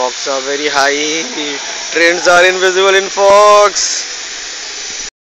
Fogs are very high. Trains are invisible in fogs.